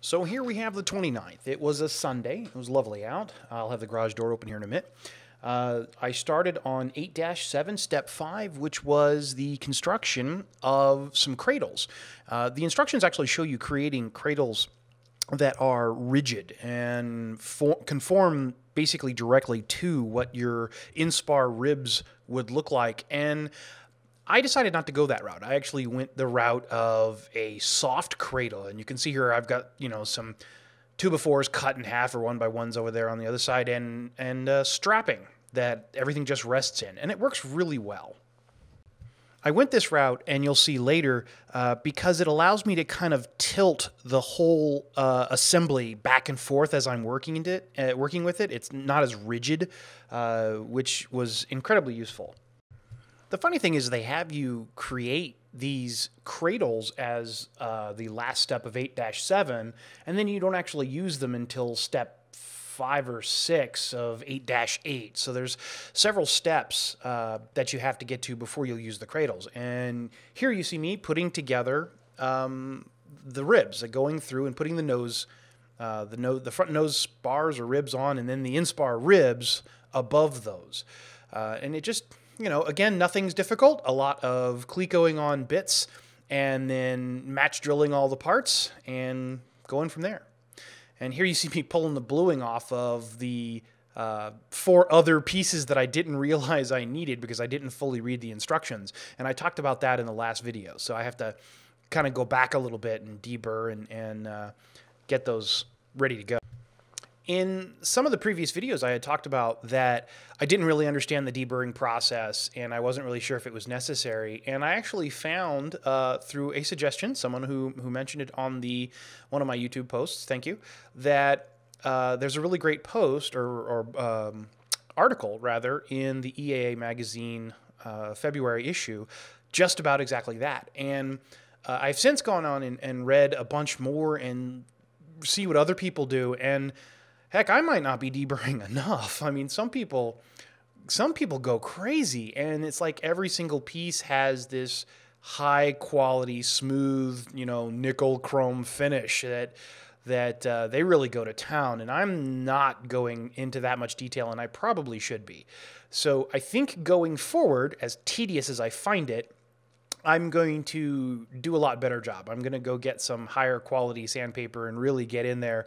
So here we have the 29th. It was a Sunday. It was lovely out. I'll have the garage door open here in a minute. Uh, I started on 8 7, step 5, which was the construction of some cradles. Uh, the instructions actually show you creating cradles that are rigid and for, conform basically directly to what your inspar ribs would look like. And I decided not to go that route. I actually went the route of a soft cradle. And you can see here I've got, you know, some two befores cut in half or one by ones over there on the other side and, and uh, strapping that everything just rests in. And it works really well. I went this route, and you'll see later, uh, because it allows me to kind of tilt the whole uh, assembly back and forth as I'm working it, uh, working with it. It's not as rigid, uh, which was incredibly useful. The funny thing is, they have you create these cradles as uh, the last step of 8 7, and then you don't actually use them until step five or six of 8-8. So there's several steps uh, that you have to get to before you'll use the cradles. And here you see me putting together um, the ribs, uh, going through and putting the nose, uh, the, no the front nose spars or ribs on, and then the inspar ribs above those. Uh, and it just, you know, again, nothing's difficult. A lot of clecoing on bits and then match drilling all the parts and going from there. And here you see me pulling the bluing off of the uh, four other pieces that I didn't realize I needed because I didn't fully read the instructions. And I talked about that in the last video. So I have to kind of go back a little bit and deburr and, and uh, get those ready to go. In some of the previous videos, I had talked about that I didn't really understand the deburring process and I wasn't really sure if it was necessary. And I actually found uh, through a suggestion, someone who, who mentioned it on the one of my YouTube posts, thank you, that uh, there's a really great post or, or um, article rather in the EAA magazine uh, February issue just about exactly that. And uh, I've since gone on and, and read a bunch more and see what other people do and heck, I might not be deburring enough. I mean, some people some people go crazy and it's like every single piece has this high quality smooth you know nickel chrome finish that that uh, they really go to town and i'm not going into that much detail and i probably should be so i think going forward as tedious as i find it i'm going to do a lot better job i'm going to go get some higher quality sandpaper and really get in there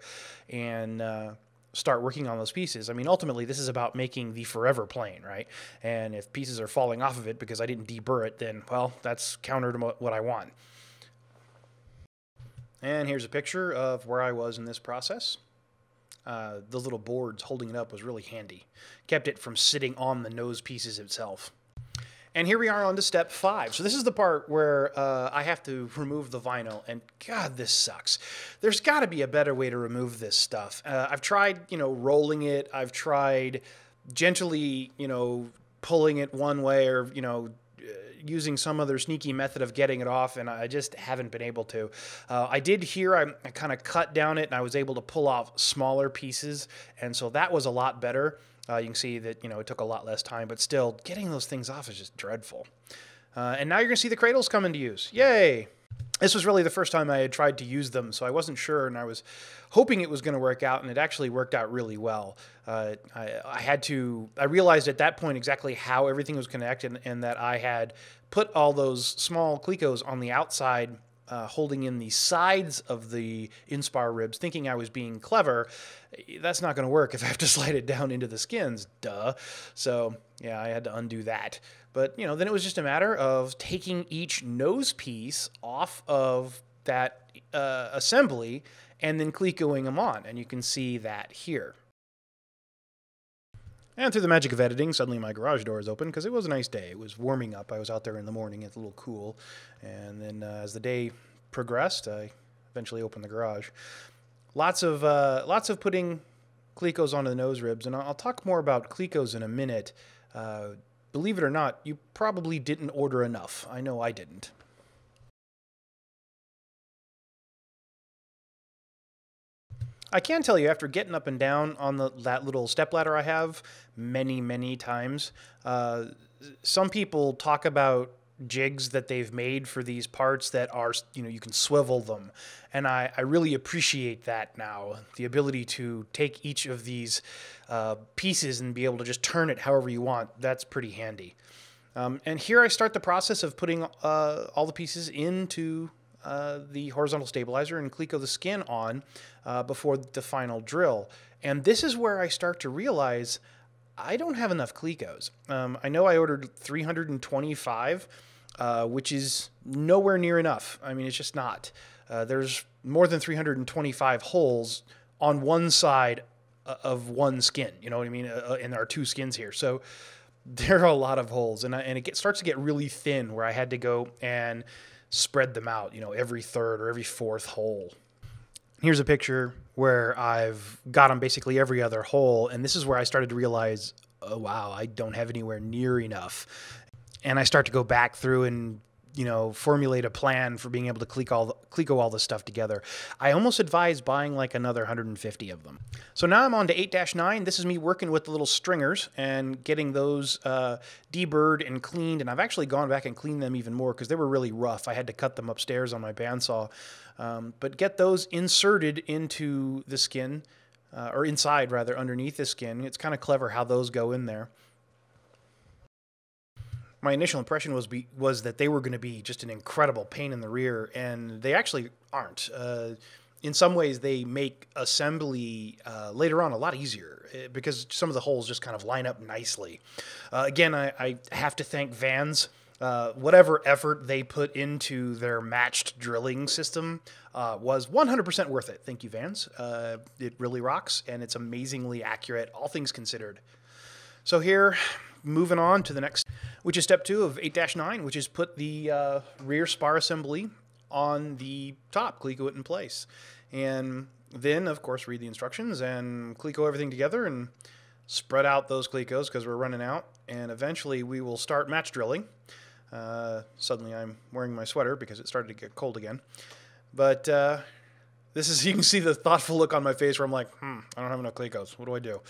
and uh, start working on those pieces. I mean, ultimately, this is about making the forever plane, right? And if pieces are falling off of it because I didn't deburr it, then, well, that's counter to what I want. And here's a picture of where I was in this process. Uh, the little boards holding it up was really handy. Kept it from sitting on the nose pieces itself. And here we are on to step five. So this is the part where uh, I have to remove the vinyl, and God, this sucks. There's got to be a better way to remove this stuff. Uh, I've tried, you know, rolling it. I've tried gently, you know, pulling it one way, or you know, uh, using some other sneaky method of getting it off, and I just haven't been able to. Uh, I did here, I, I kind of cut down it, and I was able to pull off smaller pieces, and so that was a lot better. Uh, you can see that you know it took a lot less time, but still getting those things off is just dreadful. Uh, and now you're gonna see the cradles come into use. Yay! This was really the first time I had tried to use them, so I wasn't sure, and I was hoping it was going to work out, and it actually worked out really well. Uh, I, I, had to, I realized at that point exactly how everything was connected, and that I had put all those small clecos on the outside uh, holding in the sides of the inspar ribs, thinking I was being clever. That's not going to work if I have to slide it down into the skins, duh. So, yeah, I had to undo that. But, you know, then it was just a matter of taking each nose piece off of that uh, assembly and then clecoing them on. And you can see that here. And through the magic of editing, suddenly my garage door is open because it was a nice day. It was warming up. I was out there in the morning. It's a little cool. And then uh, as the day progressed, I eventually opened the garage. Lots of uh, lots of putting clecos onto the nose ribs, and I'll talk more about clecos in a minute. Uh, believe it or not, you probably didn't order enough. I know I didn't. I can tell you, after getting up and down on the, that little step ladder I have many, many times, uh, some people talk about jigs that they've made for these parts that are, you know, you can swivel them. And I, I really appreciate that now. The ability to take each of these uh, pieces and be able to just turn it however you want. That's pretty handy. Um, and here I start the process of putting uh, all the pieces into uh, the horizontal stabilizer and Cleco the skin on uh, before the final drill. And this is where I start to realize I don't have enough Clecos. Um, I know I ordered 325, uh, which is nowhere near enough. I mean, it's just not. Uh, there's more than 325 holes on one side uh, of one skin. You know what I mean? Uh, and there are two skins here. So there are a lot of holes. And, I, and it get, starts to get really thin where I had to go and spread them out, you know, every third or every fourth hole. Here's a picture where I've got on basically every other hole, and this is where I started to realize, oh wow, I don't have anywhere near enough. And I start to go back through and you know, formulate a plan for being able to click all the, all this stuff together. I almost advise buying like another 150 of them. So now I'm on to 8-9. This is me working with the little stringers and getting those uh, deburred and cleaned. And I've actually gone back and cleaned them even more because they were really rough. I had to cut them upstairs on my bandsaw. Um, but get those inserted into the skin, uh, or inside rather, underneath the skin. It's kind of clever how those go in there my initial impression was be, was that they were going to be just an incredible pain in the rear, and they actually aren't. Uh, in some ways, they make assembly uh, later on a lot easier eh, because some of the holes just kind of line up nicely. Uh, again, I, I, have to thank Van's. Uh, whatever effort they put into their matched drilling system uh, was 100% worth it. Thank you, Van's. Uh, it really rocks, and it's amazingly accurate, all things considered. So here, moving on to the next, which is step two of 8-9, which is put the uh, rear spar assembly on the top, Cleco it in place. And then, of course, read the instructions and Cleco everything together and spread out those Clecos because we're running out. And eventually we will start match drilling. Uh, suddenly I'm wearing my sweater because it started to get cold again. But uh, this is, you can see the thoughtful look on my face where I'm like, hmm, I don't have enough Clecos. What do I do?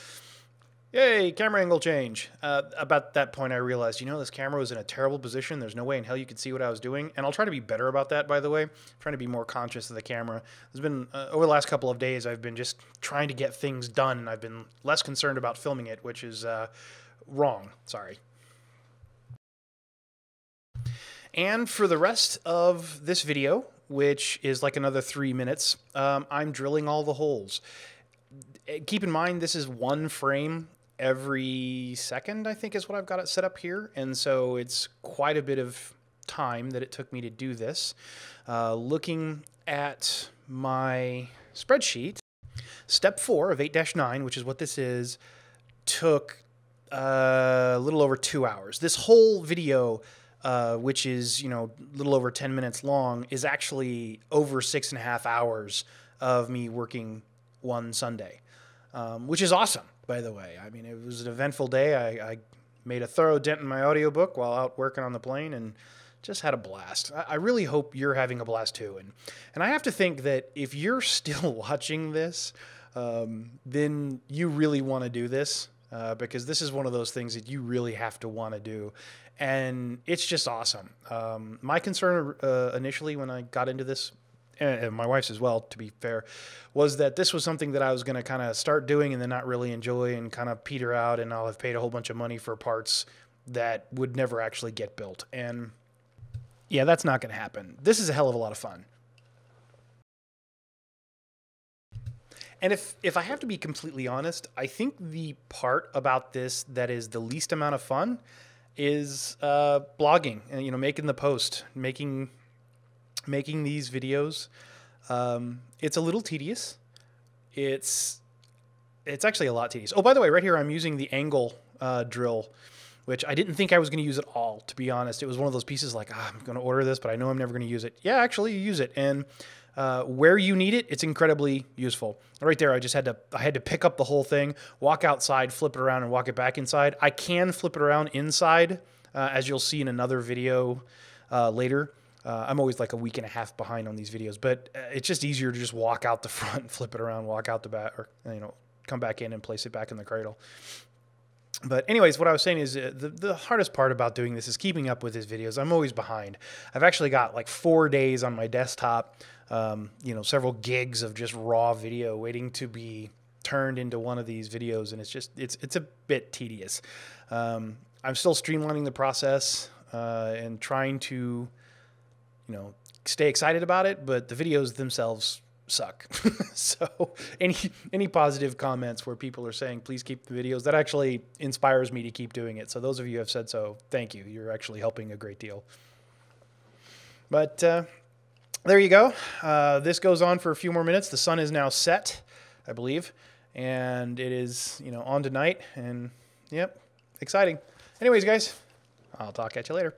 Yay, camera angle change. Uh, about that point, I realized, you know, this camera was in a terrible position. There's no way in hell you could see what I was doing. And I'll try to be better about that, by the way. I'm trying to be more conscious of the camera. There's been, uh, over the last couple of days, I've been just trying to get things done, and I've been less concerned about filming it, which is uh, wrong. Sorry. And for the rest of this video, which is like another three minutes, um, I'm drilling all the holes keep in mind this is one frame every second, I think is what I've got it set up here. And so it's quite a bit of time that it took me to do this. Uh, looking at my spreadsheet, step four of 8-9, which is what this is, took uh, a little over two hours. This whole video, uh, which is, you know, a little over 10 minutes long, is actually over six and a half hours of me working one Sunday, um, which is awesome by the way. I mean, it was an eventful day. I, I made a thorough dent in my audiobook while out working on the plane and just had a blast. I, I really hope you're having a blast too. And, and I have to think that if you're still watching this, um, then you really want to do this uh, because this is one of those things that you really have to want to do. And it's just awesome. Um, my concern uh, initially when I got into this and my wife's as well, to be fair, was that this was something that I was going to kind of start doing and then not really enjoy and kind of peter out, and I'll have paid a whole bunch of money for parts that would never actually get built. And yeah, that's not going to happen. This is a hell of a lot of fun. And if if I have to be completely honest, I think the part about this that is the least amount of fun is uh, blogging and you know making the post, making making these videos. Um, it's a little tedious. It's it's actually a lot tedious. Oh, by the way, right here I'm using the angle uh, drill, which I didn't think I was going to use at all. To be honest, it was one of those pieces like ah, I'm going to order this, but I know I'm never going to use it. Yeah, actually, you use it, and uh, where you need it, it's incredibly useful. Right there, I just had to I had to pick up the whole thing, walk outside, flip it around, and walk it back inside. I can flip it around inside, uh, as you'll see in another video uh, later. Uh, I'm always like a week and a half behind on these videos, but uh, it's just easier to just walk out the front, flip it around, walk out the back, or you know, come back in and place it back in the cradle. but anyways, what I was saying is uh, the, the hardest part about doing this is keeping up with his videos. I'm always behind. I've actually got like four days on my desktop, um, you know, several gigs of just raw video waiting to be turned into one of these videos, and it's just it's it's a bit tedious. Um, I'm still streamlining the process uh, and trying to, you know, stay excited about it, but the videos themselves suck. so any any positive comments where people are saying please keep the videos that actually inspires me to keep doing it. So those of you have said so, thank you. You're actually helping a great deal. But uh, there you go. Uh, this goes on for a few more minutes. The sun is now set, I believe, and it is you know on tonight. And yep, exciting. Anyways, guys, I'll talk at you later.